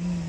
Mm.